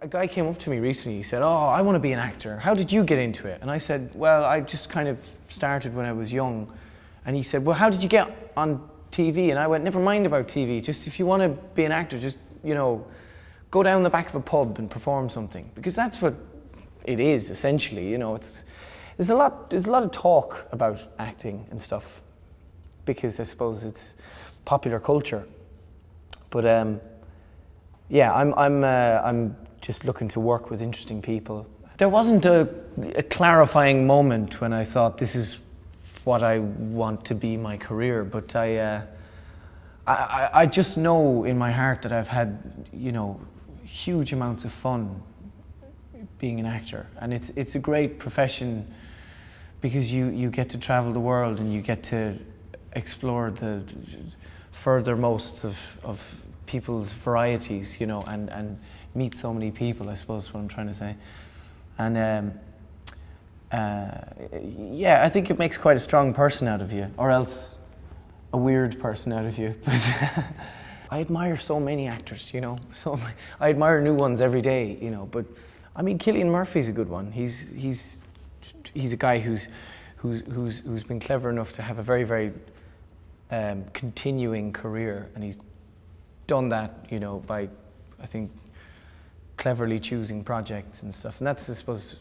A guy came up to me recently, he said, Oh, I want to be an actor. How did you get into it? And I said, Well, I just kind of started when I was young. And he said, Well, how did you get on TV? And I went, Never mind about TV. Just if you want to be an actor, just, you know, go down the back of a pub and perform something. Because that's what it is, essentially. You know, it's, there's, a lot, there's a lot of talk about acting and stuff because I suppose it's popular culture. But um, yeah, I'm, I'm, uh, I'm just looking to work with interesting people. There wasn't a, a, clarifying moment when I thought this is what I want to be my career, but I, uh, I, I just know in my heart that I've had, you know, huge amounts of fun being an actor, and it's it's a great profession because you you get to travel the world and you get to explore the furthermosts of of people's varieties, you know, and, and meet so many people, I suppose is what I'm trying to say. And um, uh, yeah, I think it makes quite a strong person out of you, or else a weird person out of you. But I admire so many actors, you know, so I admire new ones every day, you know, but I mean, Cillian Murphy's a good one. He's, he's, he's a guy who's, who's, who's, who's been clever enough to have a very, very um, continuing career, and he's done that, you know, by, I think, cleverly choosing projects and stuff. And that's, I suppose,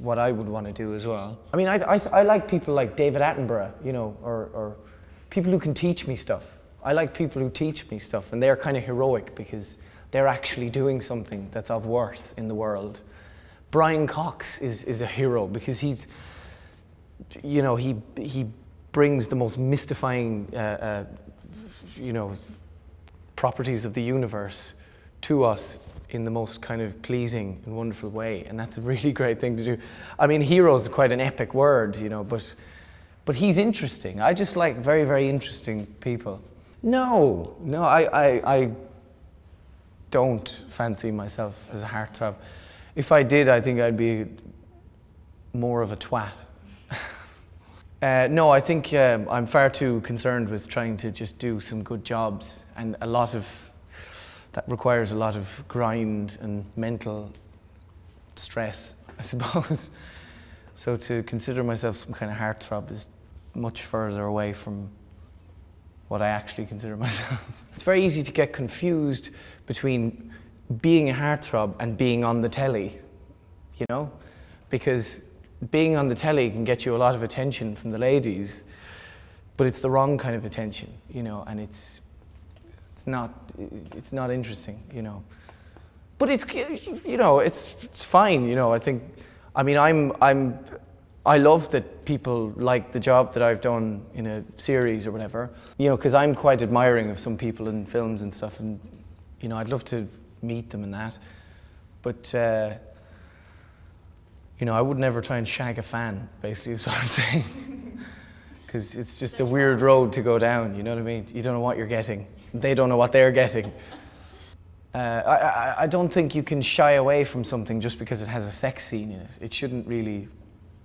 what I would want to do as well. I mean, I, I, I like people like David Attenborough, you know, or, or people who can teach me stuff. I like people who teach me stuff, and they're kind of heroic because they're actually doing something that's of worth in the world. Brian Cox is, is a hero because he's, you know, he, he brings the most mystifying, uh, uh, you know, properties of the universe to us in the most kind of pleasing and wonderful way. And that's a really great thing to do. I mean, hero is quite an epic word, you know, but, but he's interesting. I just like very, very interesting people. No, no, I, I, I don't fancy myself as a heartthrob. If I did, I think I'd be more of a twat. Uh, no, I think um, I'm far too concerned with trying to just do some good jobs, and a lot of that requires a lot of grind and mental stress, I suppose. so to consider myself some kind of heartthrob is much further away from what I actually consider myself. it's very easy to get confused between being a heartthrob and being on the telly, you know, because being on the telly can get you a lot of attention from the ladies, but it's the wrong kind of attention, you know, and it's it's not it's not interesting, you know. But it's you know it's, it's fine, you know. I think I mean I'm I'm I love that people like the job that I've done in a series or whatever, you know, because I'm quite admiring of some people in films and stuff, and you know I'd love to meet them and that, but. Uh, you know, I would never try and shag a fan, basically, is what I'm saying. Because it's just a weird road to go down, you know what I mean? You don't know what you're getting. They don't know what they're getting. Uh, I, I, I don't think you can shy away from something just because it has a sex scene in it. It shouldn't really,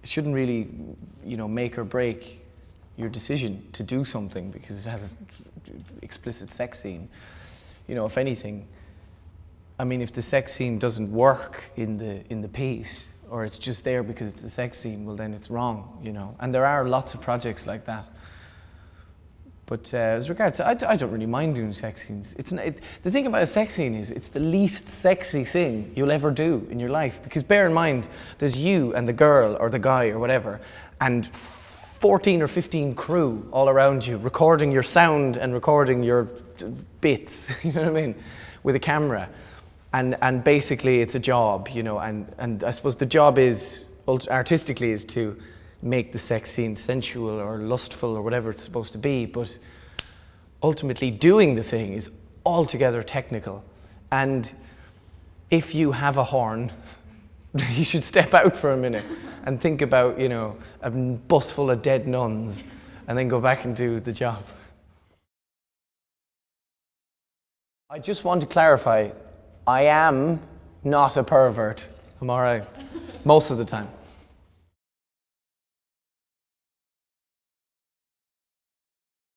it shouldn't really, you know, make or break your decision to do something because it has an explicit sex scene. You know, if anything, I mean, if the sex scene doesn't work in the in the piece, or it's just there because it's a sex scene, well then it's wrong, you know. And there are lots of projects like that. But uh, as regards, to, I, I don't really mind doing sex scenes. It's it, the thing about a sex scene is it's the least sexy thing you'll ever do in your life. Because bear in mind, there's you and the girl or the guy or whatever, and 14 or 15 crew all around you recording your sound and recording your bits. You know what I mean? With a camera and and basically it's a job, you know, and and I suppose the job is artistically is to make the sex scene sensual or lustful or whatever it's supposed to be, but ultimately doing the thing is altogether technical. And if you have a horn, you should step out for a minute and think about, you know, a bus full of dead nuns and then go back and do the job. I just want to clarify I am not a pervert. I'm all right. Most of the time.